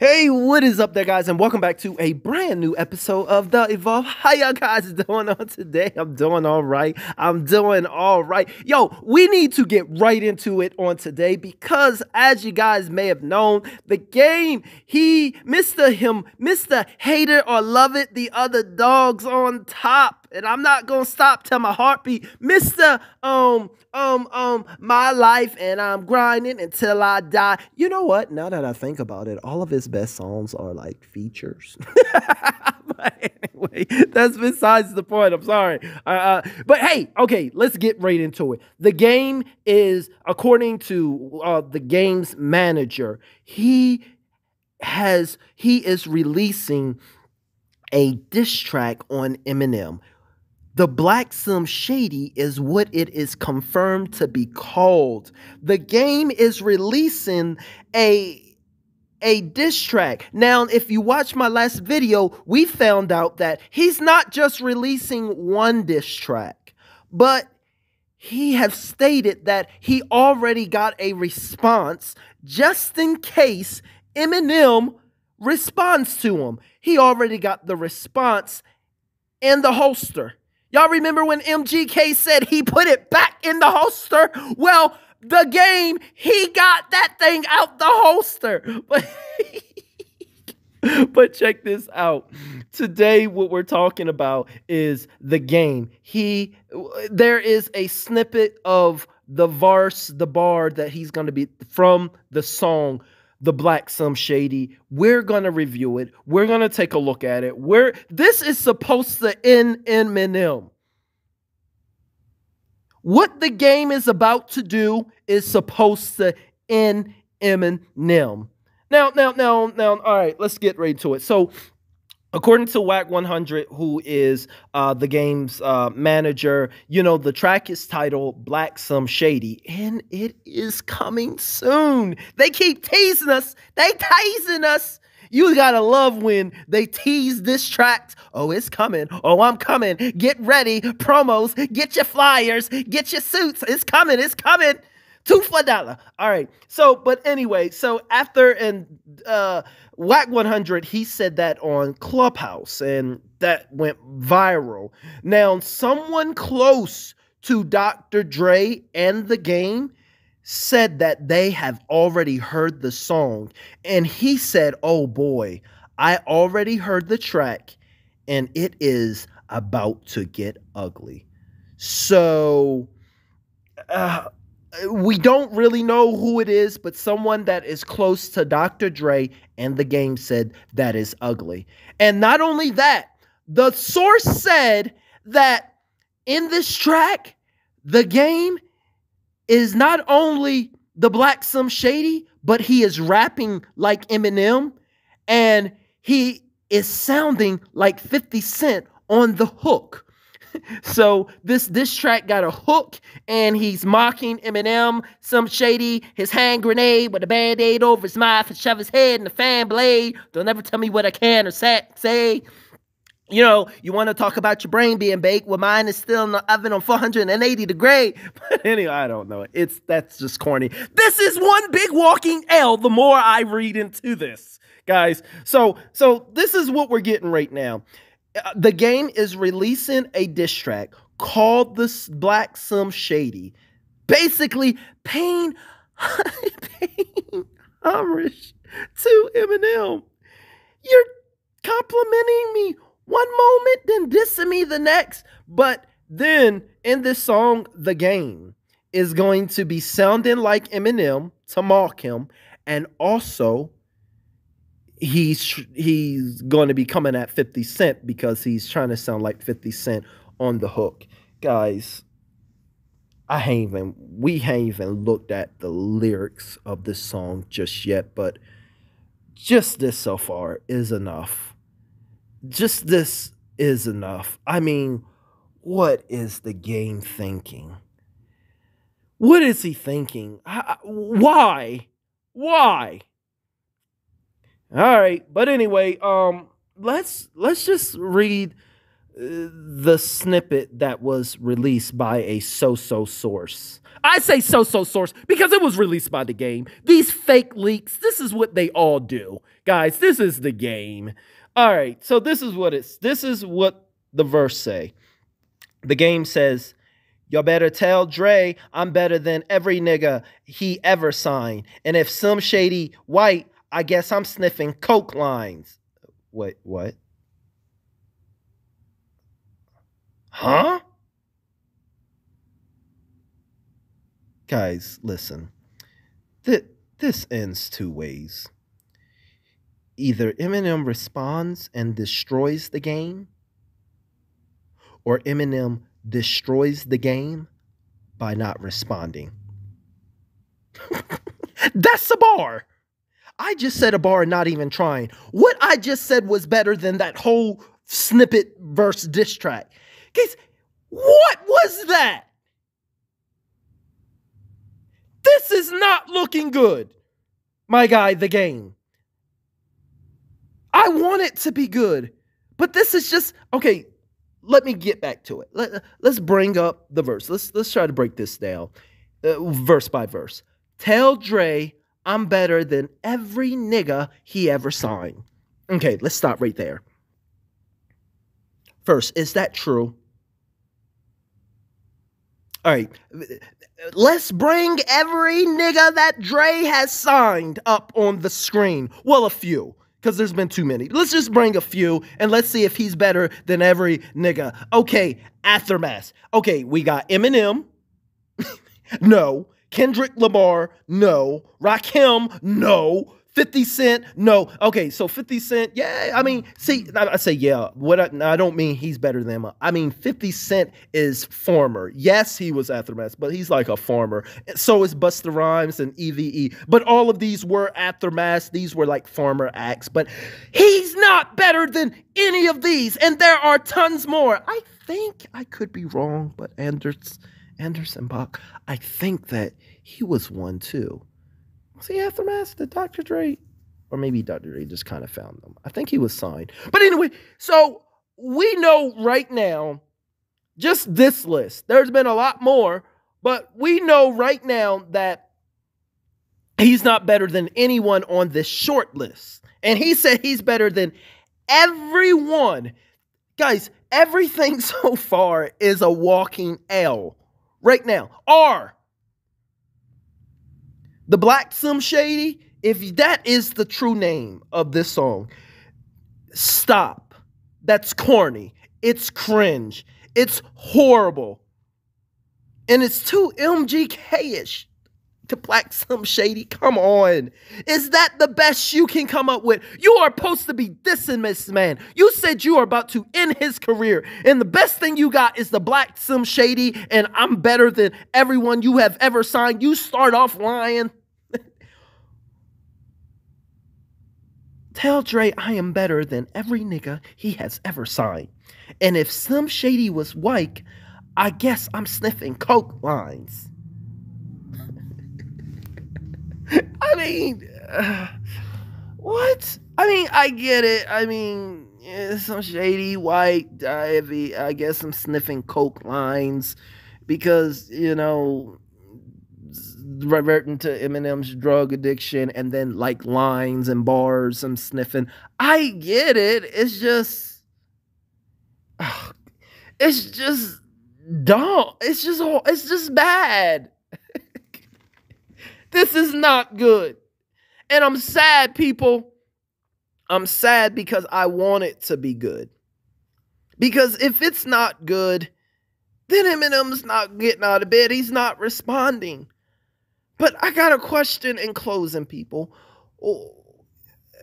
Hey, what is up there, guys? And welcome back to a brand new episode of The Evolve. How y'all guys doing on today? I'm doing all right. I'm doing all right. Yo, we need to get right into it on today because, as you guys may have known, the game, he, Mr. Him, Mr. Hater or Love It, the other dogs on top and I'm not gonna stop till my heartbeat, Mister um um um my life, and I'm grinding until I die. You know what? Now that I think about it, all of his best songs are like features. but anyway, that's besides the point. I'm sorry. Uh, uh, but hey, okay, let's get right into it. The game is, according to uh, the game's manager, he has he is releasing a diss track on Eminem the Black Slim Shady is what it is confirmed to be called. The game is releasing a a diss track. Now, if you watch my last video, we found out that he's not just releasing one diss track, but he have stated that he already got a response just in case Eminem responds to him. He already got the response in the holster. Y'all remember when MGK said he put it back in the holster? Well, the game, he got that thing out the holster. But, but check this out. Today, what we're talking about is the game. He there is a snippet of the verse, the bar that he's gonna be from the song the Black Slim Shady. We're gonna review it. We're gonna take a look at it. Where this is supposed to end in Eminem. What the game is about to do is supposed to end Eminem. Now, now, now, now. All right, let's get right to it. So, according to Wack 100, who is uh, the game's uh, manager, you know, the track is titled Black Slim Shady, and it is coming soon. They keep teasing us. They teasing us. You gotta love when they tease this track. Oh, it's coming. Oh, I'm coming. Get ready. Promos. Get your flyers. Get your suits. It's coming. It's coming. Two for dollar. All right. So, but anyway, so after and uh Wack 100, he said that on Clubhouse and that went viral. Now, someone close to Dr. Dre and the game said that they have already heard the song. And he said, Oh boy, I already heard the track and it is about to get ugly. So, uh, we don't really know who it is, but someone that is close to Dr. Dre and the game said that is ugly. And not only that, the source said that in this track, the game is not only the Black Slim Shady, but he is rapping like Eminem and he is sounding like 50 Cent on the hook. so this this track got a hook and he's mocking Eminem, Slim Shady, his hand grenade with a band-aid over his mouth and shove his head in the fan blade. Don't ever tell me what I can or say. You know, you want to talk about your brain being baked. Well, mine is still in the oven on 480 degree. But anyway, I don't know. It's that's just corny. This is one big walking L the more I read into this, guys. So so this is what we're getting right now. Uh, the game is releasing a diss track called the Black Slim Shady, basically paying, paying to Eminem. You're complimenting me one moment, then dissing me the next. But then in this song, The Game is going to be sounding like Eminem to mock him, and also he's he's going to be coming at 50 Cent because he's trying to sound like 50 Cent on the hook. Guys, I haven't even we haven't even looked at the lyrics of this song just yet, but just this so far is enough. Just this is enough. I mean, what is the game thinking? What is he thinking? Why? Why? All right, but anyway, um, let's let's just read the snippet that was released by a so-so source. I say so-so source because it was released by the game. These fake leaks, this is what they all do. Guys, this is the game. All right, so this is what it's this is what the verse say. The game says, Y'all better tell Dre I'm better than every nigga he ever signed. And if Slim Shady white, I guess I'm sniffing coke lines. What? what? Huh? Guys, listen. Th- this ends two ways. Either Eminem responds and destroys the game, or Eminem destroys the game by not responding. That's a bar. I just said a bar and not even trying. What I just said was better than that whole snippet verse diss track. Guys, what was that? This is not looking good, my guy, the game. I want it to be good, but this is just okay. Let me get back to it. Let, us bring up the verse. Let's let's try to break this down, uh, verse by verse. Tell Dre I'm better than every nigga he ever signed. Okay, let's stop right there. First, is that true? All right. Let's bring every nigga that Dre has signed up on the screen. Well, a few, because there's been too many. Let's just bring a few and let's see if he's better than every nigga. Okay, Aftermath. Okay, we got Eminem. no. Kendrick Lamar, no. Rakim, no. 50 Cent, no. Okay, so 50 Cent, yeah, I mean, see, I, I say yeah. What I, I, don't mean he's better than. I mean, 50 Cent is former. Yes, he was Aftermath, but he's like a former. So is Busta Rhymes and EVE. But all of these were Aftermath. These were like former acts. But he's not better than any of these. And there are tons more. I think I could be wrong, but Anders, Anderson .Paak, I think that he was one too. Was he Aftermath? Did Dr. Dre? Or maybe Dr. Dre just kind of found them. I think he was signed. But anyway, so we know right now, just this list, there's been a lot more, but we know right now that he's not better than anyone on this short list. And he said he's better than everyone. Guys, everything so far is a walking L right now. R the Black Slim Shady, if that is the true name of this song, stop. That's corny. It's cringe. It's horrible. And it's too MGK-ish to Black Slim Shady. Come on. Is that the best you can come up with? You are supposed to be dissing this man. You said you are about to end his career. And the best thing you got is the Black Slim Shady, and I'm better than everyone you have ever signed. You start off lying. Tell Dre I am better than every nigga he has ever signed. And if Slim Shady was white, I guess I'm sniffing coke lines. I mean, uh, what? I mean, I get it. I mean, yeah, Slim Shady white, divey. I guess I'm sniffing coke lines because you know reverting to Eminem's drug addiction and then like lines and bars and sniffing. I get it. It's just it's just dumb. It's just it's just bad. This is not good. And I'm sad, people. I'm sad because I want it to be good. Because if it's not good, then Eminem's not getting out of bed. He's not responding. But I got a question in closing, people. Oh,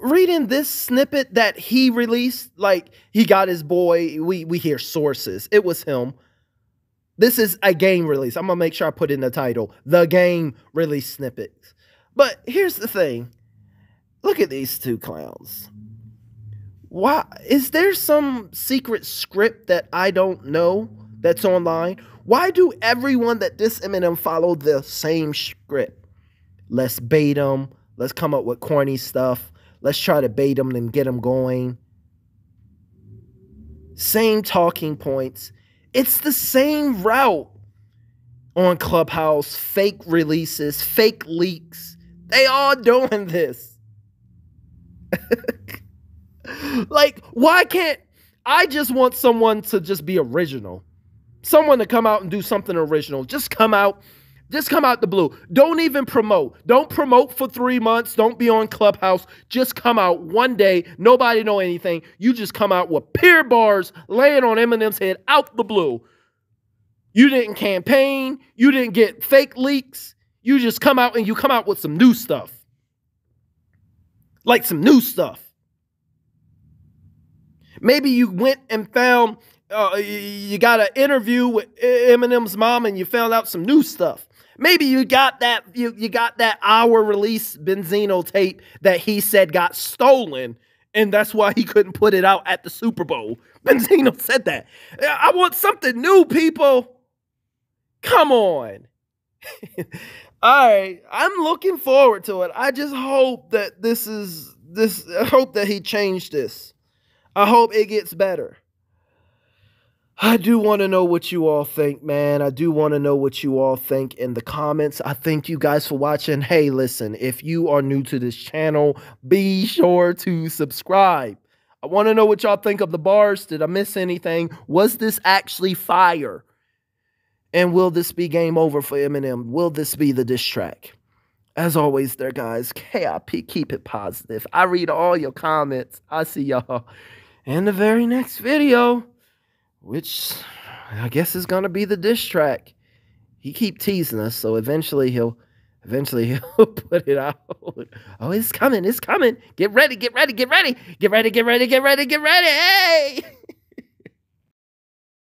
reading this snippet that he released, like he got his boy, we we hear sources. It was him. This is a game release. I'm gonna make sure I put in the title, the game release snippets. But here's the thing. Look at these two clowns. Why is there some secret script that I don't know that's online? Why do everyone that diss Eminem follow the same script? Let's bait them. Let's come up with corny stuff. Let's try to bait them and get them going. same talking points. It's the same route on Clubhouse, fake releases, fake leaks. They all doing this. like, why can't I just want someone to just be original? Someone to come out and do something original. Just come out just come out the blue. Don't even promote. Don't promote for three months. Don't be on Clubhouse. Just come out one day. Nobody know anything. You just come out with pure bars laying on Eminem's head out the blue. You didn't campaign. You didn't get fake leaks. You just come out and you come out with some new stuff. Like some new stuff. Maybe you went and found, uh, you got an interview with Eminem's mom and you found out some new stuff. Maybe you got that you, you got that hour release Benzino tape that he said got stolen, and that's why he couldn't put it out at the Super Bowl. Benzino said that. I want something new, people. Come on. All right, I'm looking forward to it. I just hope that this is this. I hope that he changed this. I hope it gets better. I do want to know what you all think, man. I do want to know what you all think in the comments. I thank you guys for watching. Hey, listen, if you are new to this channel, be sure to subscribe. I want to know what y'all think of the bars. Did I miss anything? Was this actually fire? And will this be game over for Eminem? Will this be the diss track? As always, there, guys, KIP, keep it positive. I read all your comments. I see y'all in the very next video which I guess is gonna be the diss track. He keep teasing us, so eventually he'll eventually he'll put it out. Oh, it's coming, it's coming. Get ready, get ready, get ready, get ready, get ready, get ready, get ready. Hey!